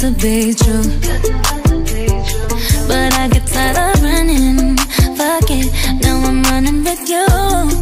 to be true. But I get tired of running. Fuck it, now I'm running with you.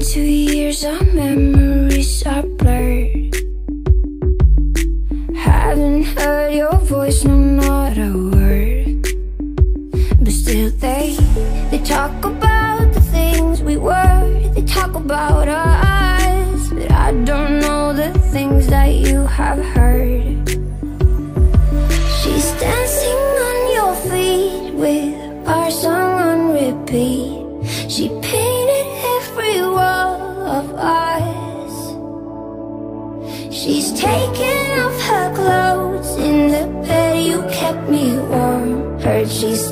Two years, our memories are blurred. Haven't heard your voice, no, not a word. But still, they they talk about the things we were. They talk about us, but I don't know the things that you have heard. She's dancing on your feet with our song on repeat. She. Picks She's taken off her clothes In the bed you kept me warm. Heard she's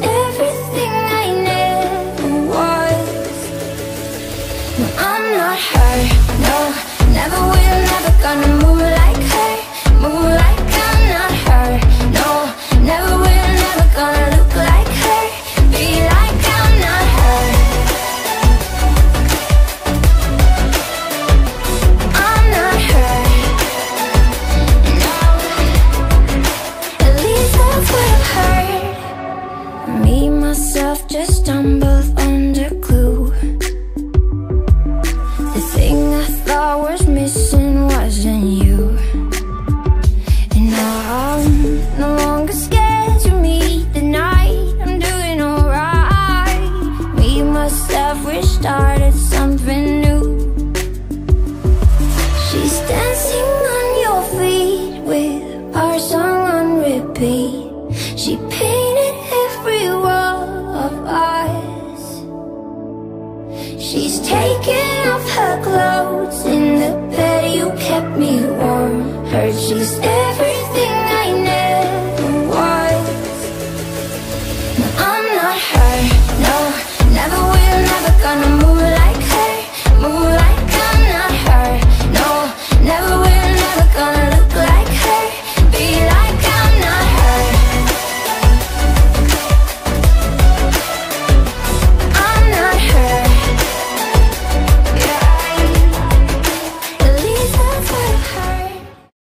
stumble taking off her clothes In the bed you kept me warm. Heard she's every